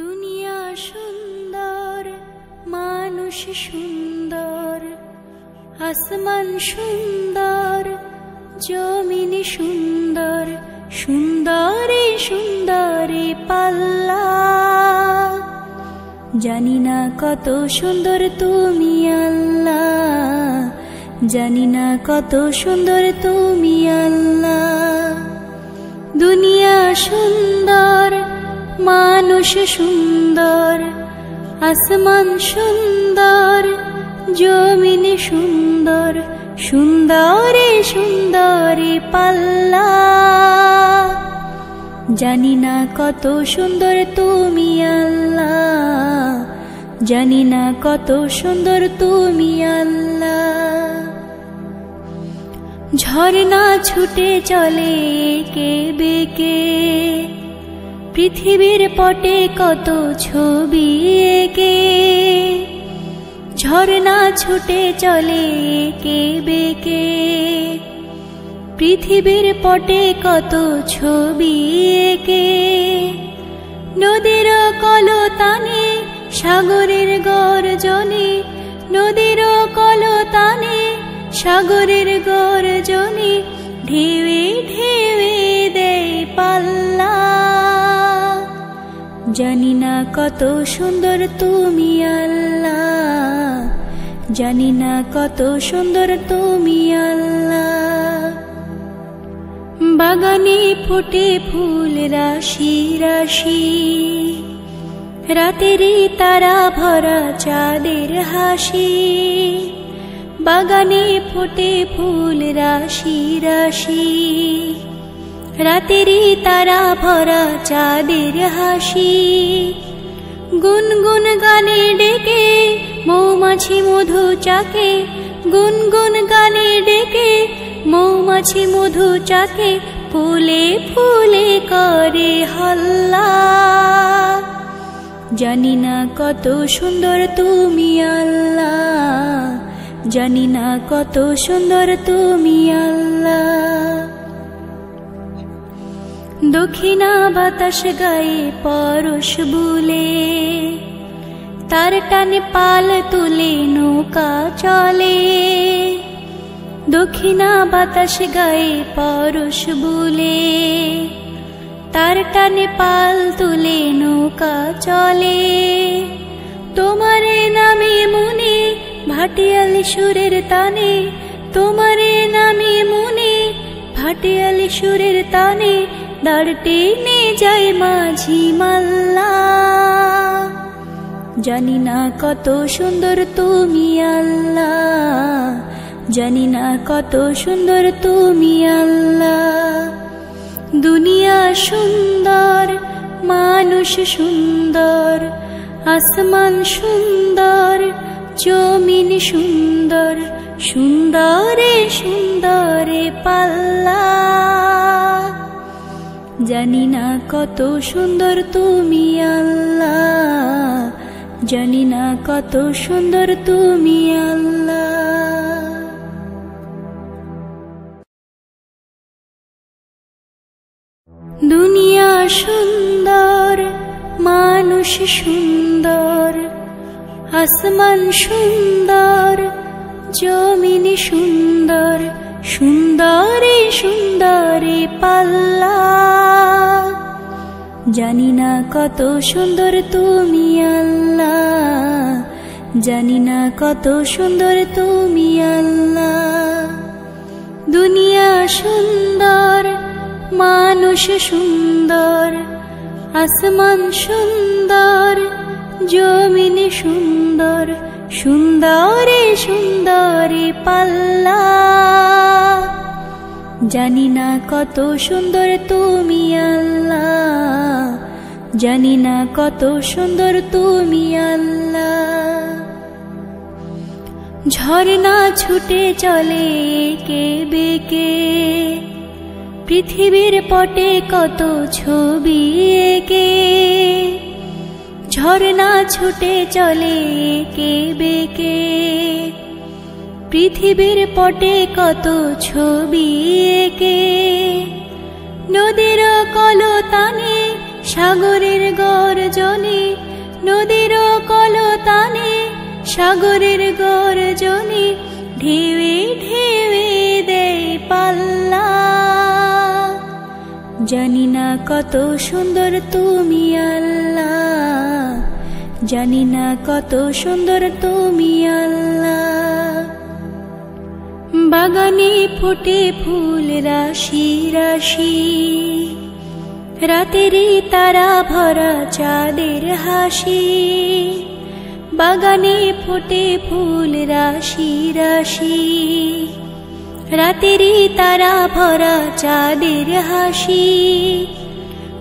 দুনিয়া সুন্দর, মানুষ সুন্দর, আসমান সুন্দর, জমিন সুন্দর, সুন্দরে সুন্দরে পাল্লা। জানি না কত সুন্দর তুমি আল্লাহ, জানি না কত সুন্দর তুমি আল্লাহ। দুনিয়া সুন্দর মানুষ সুন্দর, আসমান সুন্দর, জমিন সুন্দর, সুন্দরে সুন্দরে পাল্লা। জানি না কত সুন্দর তুমি আল্লাহ, জানি না কত সুন্দর তুমি আল্লাহ। ঝর্ণা ছুটে চলে কে বেকে পৃথিবীর পটে কত ছবি একে। ঝর্ণা ছুটে চলে কে বেকে। পৃথিবীর পটে কত ছবি একে। নদীর কলতানে, সাগরের গর্জনে, নদীর কলতানে, সাগরের গর্জনে ঢেউে ঢেউে জানি না কত সুন্দর তুমি আল্লাহ। জানি না কত সুন্দর তুমি আল্লাহ। বাগানে ফুটে ফুল রাশি রাশি। রাতেরই তারা ভরা চাঁদের হাসি। বাগানে ফুটে ফুল রাশি রাশি। রাতেরই তারা ভরা চাঁদের হাসি। গুনগুন গানে ডেকে মৌমাছি মধু চাকে। গুনগুন গানে ডেকে মৌমাছি মধু চাকে। ফুলে ফুলে করে হল্লা। জানি না কত সুন্দর তুমি আল্লাহ। জানি না কত সুন্দর তুমি আল্লাহ। দক্ষিণা বাতাস গায়ে পরশ বুলে। তার টানে পাল তুলে নৌকা চলে। দক্ষিণা বাতাস গায়ে পরশ বুলে। তার টানে পাল তুলে নৌকা চলে। তোমারে নামে মনে ভাটিয়ালি সুরের তানে। তোমারে নামে মনে ভাটিয়ালি সুরের তানে। দাঁড় টেনে যায় মাঝি মাল্লা। জানি না কত সুন্দর তুমি আল্লাহ জানি না কত সুন্দর তুমি আল্লাহ দুনিয়া সুন্দর, মানুষ সুন্দর, আসমান সুন্দর, জমিন সুন্দর, সুন্দরে সুন্দরে পাল্লা। জানি না কত সুন্দর তুমি আল্লাহ। জানি না কত সুন্দর তুমি আল্লাহ। দুনিয়া সুন্দর, মানুষ সুন্দর, আসমান সুন্দর, জমিন সুন্দর সুন্দরে সুন্দরে পাল্লা। জানি না কত সুন্দর তুমি আল্লাহ জানি না কত সুন্দর তুমি আল্লাহ দুনিয়া সুন্দর, মানুষ সুন্দর, আসমান সুন্দর, জমিন সুন্দর সুন্দরে সুন্দরে পাল্লা। জানি না কত সুন্দর তুমি আল্লাহ। জানি না কত সুন্দর তুমি আল্লাহ। ঝর্ণা ছুটে চলে কে বেকে। পৃথিবীর পটে কত ছবি একে। ঝর্ণা ছুটে চলে কে বেকে। পৃথিবীর পটে কত ছবি একে। নদীর কলতানে সাগরের গর্জনে নদীর কলতানে সাগরের গর্জনে ঢেউে ঢেউে দেয় পাল্লা। জানি না কত সুন্দর তুমি আল্লাহ জানি না কত সুন্দর তুমি আল্লাহ। বাগানে ফুটে ফুল রাশি রাশি। রাতেরই তারা ভরা চাঁদের হাসি। বাগানে ফুটে ফুল রাশি রাশি। রাতেরই তারা ভরা চাঁদের হাসি।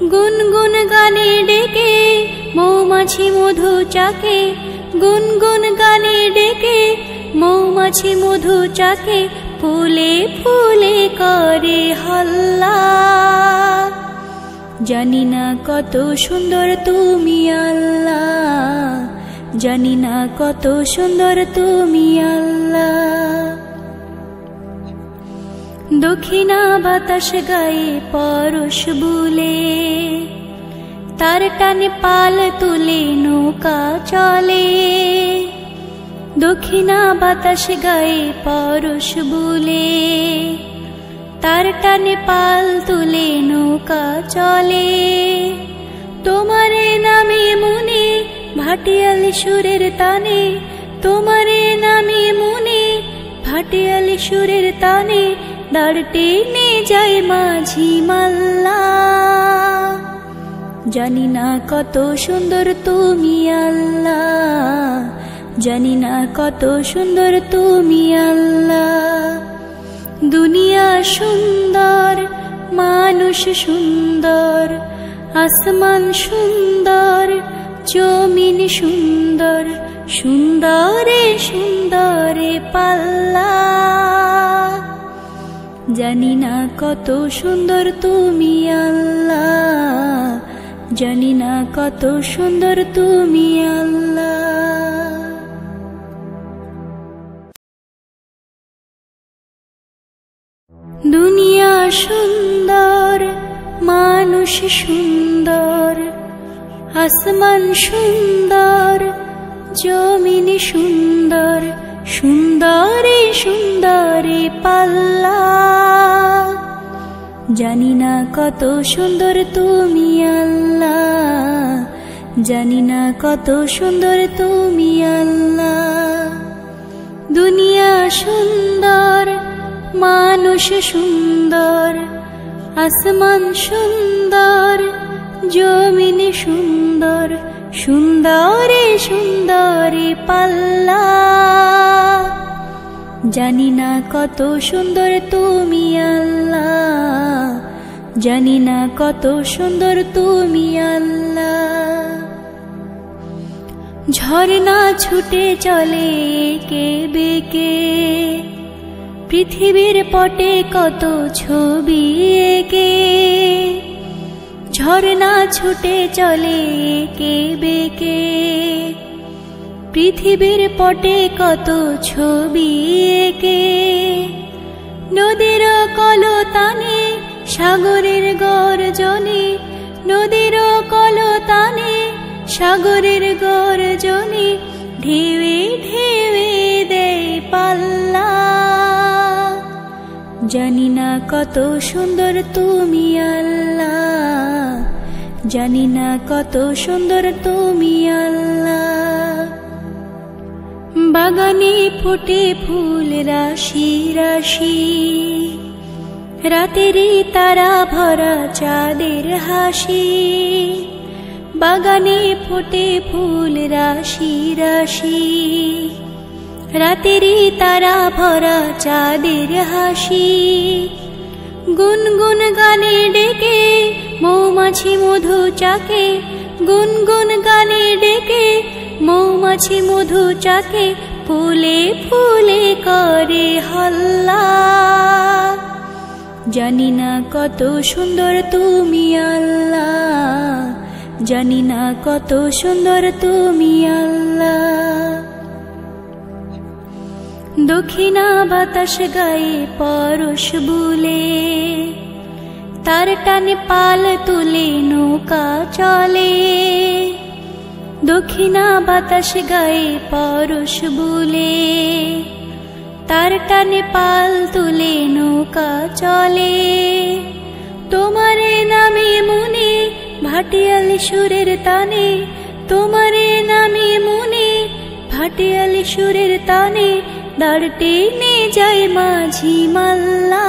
গুনগুন গানে ডেকে মৌমাছি মধু চাকে, গুনগুন গানে ডেকে, মৌমাছি মধু চাকে, ফুলে ফুলে করে হল্লা। জানি না কত সুন্দর তুমি আল্লাহ, জানি না কত সুন্দর তুমি আল্লাহ। দক্ষিণা বাতাস গায়ে পরশ বুলে তার টানে পাল তুলে নৌকা চলে। দক্ষিণা বাতাস গায়ে পরশ বুলে। তার টানে পাল তুলে নৌকা চলে। তোমারে নামে মনে ভাটিয়ালি সুরের তানে। তোমারে নামে মনে ভাটিয়ালি সুরের তানে। দাঁড় টেনে যায় মাঝি মাল্লা। জানি না কত সুন্দর তুমি আল্লাহ। জানি না কত সুন্দর তুমি আল্লাহ। দুনিয়া সুন্দর, মানুষ সুন্দর, আসমান সুন্দর, জমিন সুন্দর, সুন্দরে সুন্দরে পাল্লা। জানি না কত সুন্দর তুমি আল্লাহ। জানি না কত সুন্দর তুমি আল্লাহ। দুনিয়া সুন্দর, মানুষ সুন্দর, আসমান সুন্দর, জমিন সুন্দর, সুন্দরে সুন্দরে পাল্লা। জানি না কত সুন্দর তুমি আল্লাহ। জানি না কত সুন্দর তুমি আল্লাহ। দুনিয়া সুন্দর, মানুষ সুন্দর, আসমান সুন্দর, জমিন সুন্দর, সুন্দরে সুন্দরে পাল্লা। জানি না কত সুন্দর তুমি আল্লাহ। জানি না কত সুন্দর তুমি আল্লাহ। ঝর্ণা ছুটে চলে কে বেকে। পৃথিবীর পটে কত ছবি একে। ঝর্ণা ছুটে চলে কে বেকে। পৃথিবীর পটে কত ছবি একে। নদীর কলতানে সাগরের গর্জনে নদীর কলতানে, সাগরের গর্জনে ঢেউে ঢেউে দেয় পাল্লা। জানি না কত সুন্দর তুমি আল্লাহ, জানি না কত সুন্দর তুমি আল্লাহ। বাগানে ফোটে ফুল, রাশি রাশি। রাতেরই তারা ভরা চাঁদের হাসি, বাগানে ফোটে ফুল রাশি রাশি। রাতেরই তারা ভরা চাঁদের হাসি, গুনগুন গানে ডেকে মৌমাছি মধু চাকে। গুনগুন গানে ডেকে মৌমাছি মধু চাকে, ফুলে ফুলে করে হল্লা। জানি না কত সুন্দর তুমি আল্লাহ। জানি না কত সুন্দর তুমি আল্লাহ। দক্ষিণা বাতাস গায়ে পরশ বুলে, তার টানে পাল তুলে নৌকা চলে। দক্ষিণা বাতাস গায়ে পরশ বুলে তার টানে পাল তুলে নৌকা চলে। তোমারে নামে মনে ভাটিয়াল সুরের তানে, তোমারে নামে মনে ভাটিয়াল সুরের তানে, দাঁড় টেনে যায় মাঝি মাল্লা।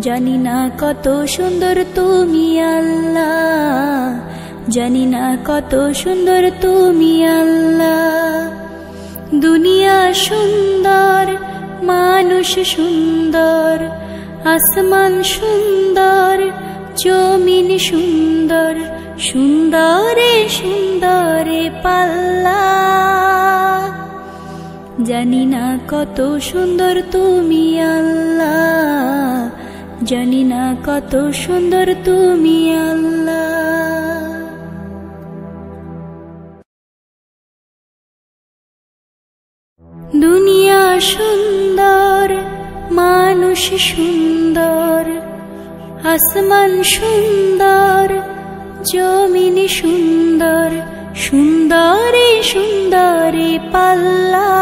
জানি না কত সুন্দর তুমি আল্লাহ, জানি না কত সুন্দর তুমি আল্লাহ। দুনিয়া সুন্দর, মানুষ সুন্দর, আসমান সুন্দর, জমিন সুন্দর, সুন্দরে সুন্দরে পাল্লা। জানি না কত সুন্দর তুমি আল্লাহ, জানি না কত সুন্দর তুমি আল্লাহ। মানুষ সুন্দর, আসমান সুন্দর, জমিন সুন্দর, সুন্দরে সুন্দরে পাল্লা।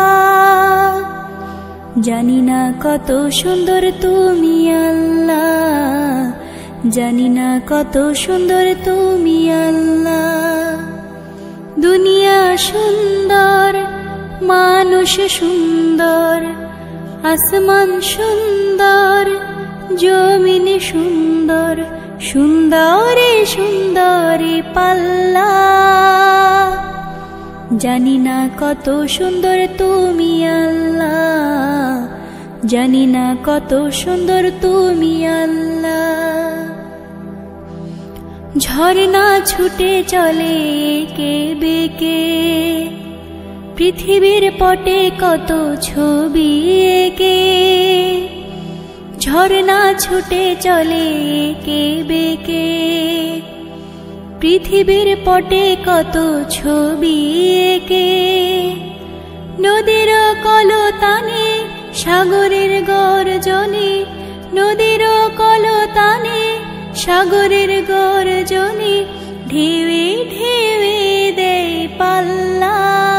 জানি না কত সুন্দর তুমি আল্লাহ, জানি না কত সুন্দর তুমি আল্লাহ। দুনিয়া সুন্দর, মানুষ সুন্দর আসমান সুন্দর, জমিন সুন্দর, সুন্দরে সুন্দরে পাল্লা। জানি না কত সুন্দর তুমি আল্লাহ, জানি না কত সুন্দর তুমি আল্লাহ। ঝর্ণা ছুটে চলে কে বেকে পৃথিবীর পটে কত ছবি একে, ঝর্ণা ছুটে চলে কে বেকে। পৃথিবীর পটে কত ছবি একে, নদীর কলতানে সাগরের গর্জনে, নদীর কলতানে সাগরের গর্জনে ঢেউে ঢেউে দেয় পাল্লা।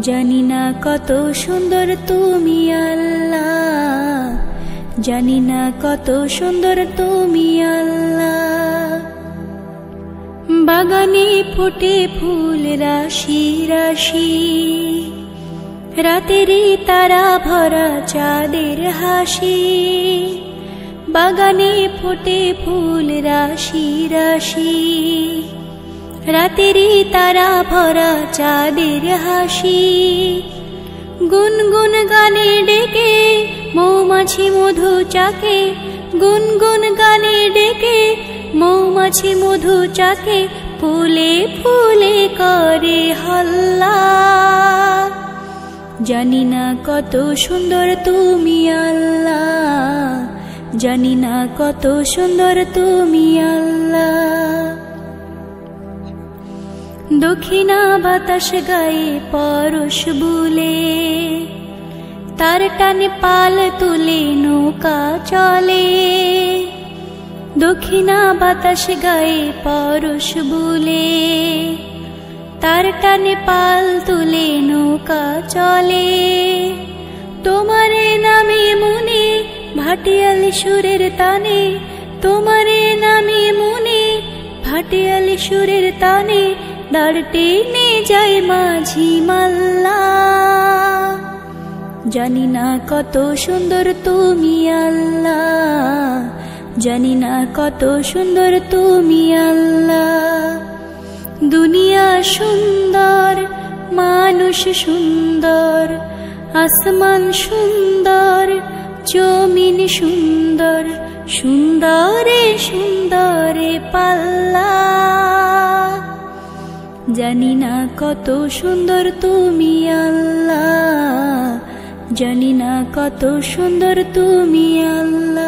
জানি না কত সুন্দর তুমি আল্লাহ। জানি না কত সুন্দর তুমি আল্লাহ। বাগানে ফুটে ফুল রাশি রাশি। রাতেরই তারা ভরা চাঁদের হাসি। বাগানে ফুটে ফুল রাশি রাশি। রাতেরই তারা ভরা চাঁদের হাসি। গুনগুন গানে ডেকে, মৌমাছি মধু চাকে। গুনগুন গানে ডেকে, মৌমাছি মধু চাকে। ফুলে ফুলে করে হল্লা। জানি না কত সুন্দর তুমি আল্লাহ। জানি না কত সুন্দর তুমি আল্লাহ। দক্ষিণা বাতাস গায়ে পরশ বুলে। তার টানে পাল তুলে নৌকা চলে। দক্ষিণা বাতাস গায়ে পরশ বুলে। তার টানে পাল তুলে নৌকা চলে। তোমারে নামে মনে ভাটিয়াল সুরের তানে। তোমারে নামে মনে ভাটিয়াল সুরের তানে। দাঁড় টেনে যায় মাঝি মাল্লা। জানি না কত সুন্দর তুমি আল্লাহ জানি না কত সুন্দর তুমি আল্লাহ দুনিয়া সুন্দর, মানুষ সুন্দর, আসমান সুন্দর, জমিন সুন্দর, সুন্দরে সুন্দরে পাল্লা। জানি না কত সুন্দর তুমি আল্লাহ। জানি না কত সুন্দর তুমি আল্লাহ।